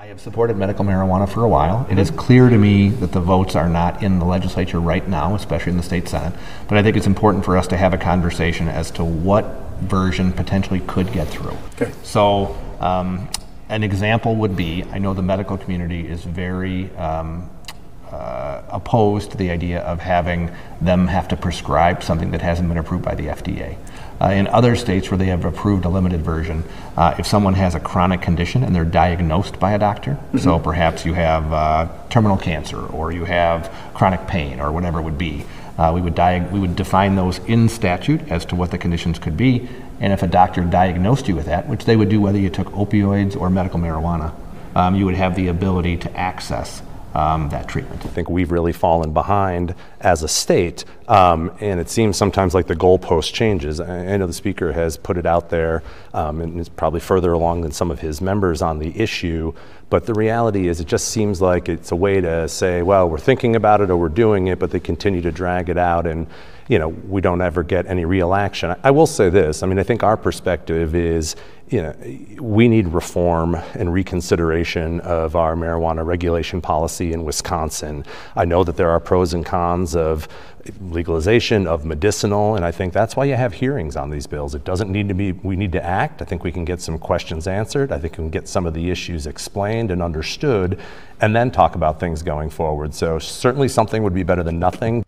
I have supported medical marijuana for a while. It is clear to me that the votes are not in the legislature right now, especially in the state senate. But I think it's important for us to have a conversation as to what version potentially could get through. Okay. So, um, an example would be I know the medical community is very um, uh, opposed to the idea of having them have to prescribe something that hasn't been approved by the FDA. Uh, in other states where they have approved a limited version, uh, if someone has a chronic condition and they're diagnosed by a doctor, so perhaps you have uh, terminal cancer or you have chronic pain or whatever it would be, uh, we, would diag- we would define those in statute as to what the conditions could be. And if a doctor diagnosed you with that, which they would do whether you took opioids or medical marijuana, um, you would have the ability to access um, that treatment. I think we've really fallen behind as a state, um, and it seems sometimes like the goalpost changes. I, know the speaker has put it out there, um, and is probably further along than some of his members on the issue. But the reality is, it just seems like it's a way to say, well, we're thinking about it or we're doing it, but they continue to drag it out, and you know, we don't ever get any real action. I will say this: I mean, I think our perspective is you know, we need reform and reconsideration of our marijuana regulation policy in Wisconsin. I know that there are pros and cons of legalization of medicinal, and I think that's why you have hearings on these bills. It doesn't need to be, we need to act. I think we can get some questions answered. I think we can get some of the issues explained and understood, and then talk about things going forward. So, certainly something would be better than nothing.